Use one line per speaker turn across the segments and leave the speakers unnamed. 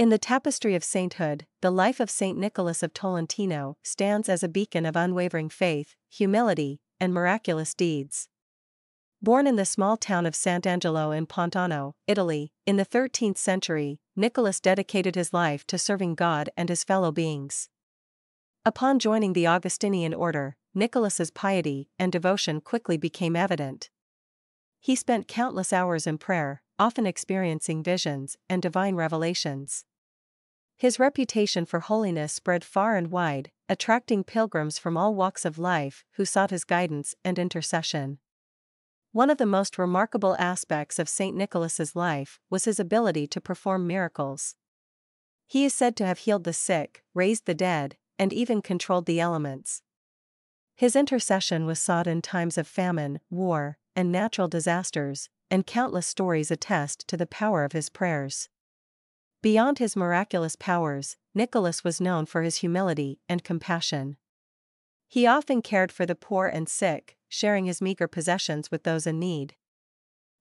In the tapestry of sainthood, the life of Saint Nicholas of Tolentino stands as a beacon of unwavering faith, humility, and miraculous deeds. Born in the small town of Sant'Angelo in Pontano, Italy, in the 13th century, Nicholas dedicated his life to serving God and his fellow beings. Upon joining the Augustinian order, Nicholas's piety and devotion quickly became evident. He spent countless hours in prayer, often experiencing visions and divine revelations. His reputation for holiness spread far and wide, attracting pilgrims from all walks of life who sought his guidance and intercession. One of the most remarkable aspects of St. Nicholas's life was his ability to perform miracles. He is said to have healed the sick, raised the dead, and even controlled the elements. His intercession was sought in times of famine, war, and natural disasters, and countless stories attest to the power of his prayers. Beyond his miraculous powers, Nicholas was known for his humility and compassion. He often cared for the poor and sick, sharing his meager possessions with those in need.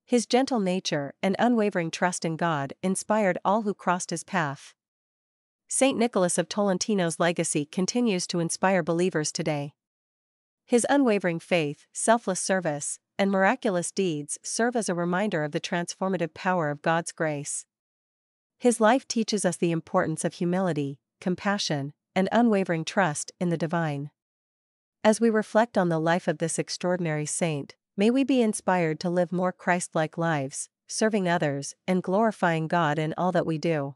His gentle nature and unwavering trust in God inspired all who crossed his path. St. Nicholas of Tolentino's legacy continues to inspire believers today. His unwavering faith, selfless service, and miraculous deeds serve as a reminder of the transformative power of God's grace. His life teaches us the importance of humility, compassion, and unwavering trust in the divine. As we reflect on the life of this extraordinary saint, may we be inspired to live more Christ like lives, serving others and glorifying God in all that we do.